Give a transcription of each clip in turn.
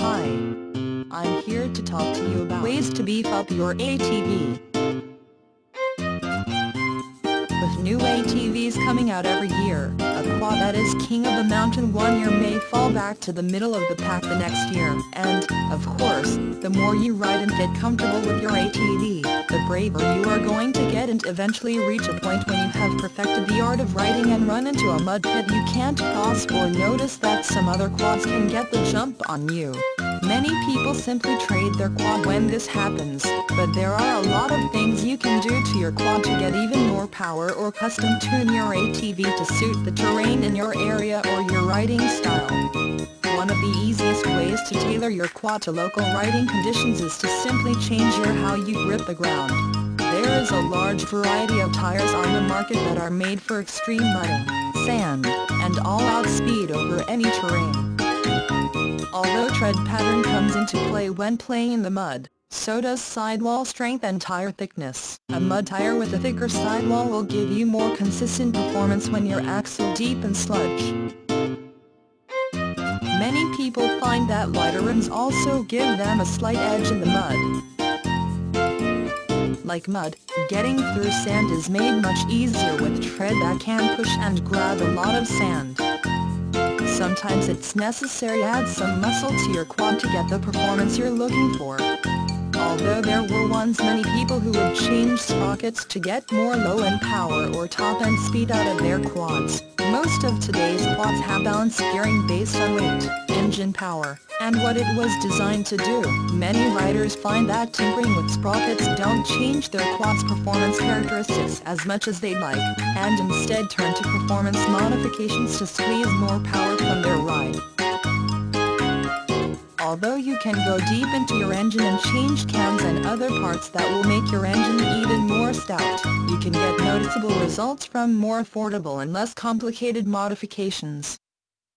Hi. I'm here to talk to you about ways to beef up your ATV. With new coming out every year, a quad that is king of the mountain one year may fall back to the middle of the pack the next year, and, of course, the more you ride and get comfortable with your ATV, the braver you are going to get and eventually reach a point when you have perfected the art of riding and run into a mud pit you can't cross or notice that some other quads can get the jump on you. Many people simply trade their quad when this happens, but there are a lot of things you can do to your quad to get even more power or custom tune your ATV to suit the terrain in your area or your riding style. One of the easiest ways to tailor your quad to local riding conditions is to simply change your how you grip the ground. There is a large variety of tires on the market that are made for extreme mudding, sand, and all-out speed over any terrain. Tread pattern comes into play when playing in the mud, so does sidewall strength and tire thickness. A mud tire with a thicker sidewall will give you more consistent performance when you're axle deep in sludge. Many people find that lighter rims also give them a slight edge in the mud. Like mud, getting through sand is made much easier with tread that can push and grab a lot of sand. Sometimes it's necessary add some muscle to your quad to get the performance you're looking for. Although there were once many people who would change sprockets to get more low-end power or top-end speed out of their quads, most of today's quads have balanced gearing based on weight, engine power, and what it was designed to do. Many riders find that tinkering with sprockets don't change their quad's performance characteristics as much as they'd like, and instead turn to performance modifications to squeeze more power from their ride. Although you can go deep into your engine and change cams and other parts that will make your engine even more noticeable results from more affordable and less complicated modifications.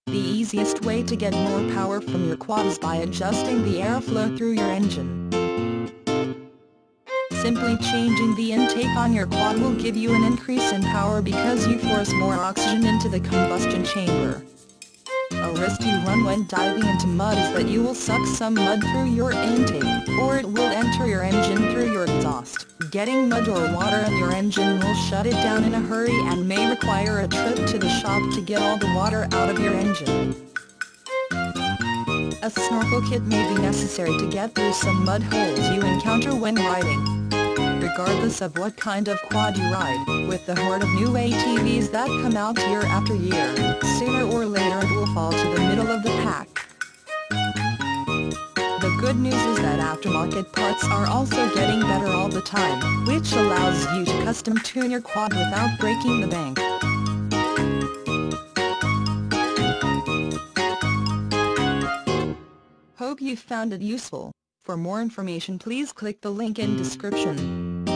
The easiest way to get more power from your quad is by adjusting the airflow through your engine. Simply changing the intake on your quad will give you an increase in power because you force more oxygen into the combustion chamber. A risk you run when diving into mud is that you will suck some mud through your intake, or it will Getting mud or water in your engine will shut it down in a hurry and may require a trip to the shop to get all the water out of your engine. A snorkel kit may be necessary to get through some mud holes you encounter when riding regardless of what kind of quad you ride. With the horde of new ATVs that come out year after year, sooner or later it will fall to the middle of the pack. Good news is that aftermarket parts are also getting better all the time, which allows you to custom tune your quad without breaking the bank. Hope you found it useful. For more information please click the link in description.